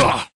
Ugh.